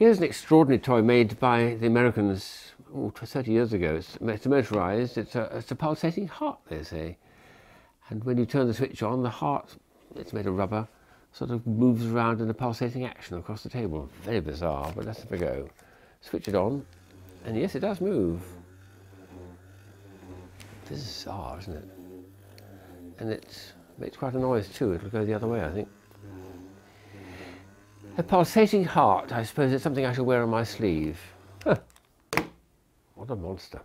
Here's an extraordinary toy made by the Americans oh, 30 years ago. It's, it's motorized. It's a, it's a pulsating heart, they say. And when you turn the switch on, the heart, it's made of rubber, sort of moves around in a pulsating action across the table. Very bizarre, but let's have a go. Switch it on, and yes, it does move. This is bizarre, isn't it? And it makes quite a noise too. It'll go the other way, I think. A pulsating heart, I suppose it's something I shall wear on my sleeve. Huh. What a monster.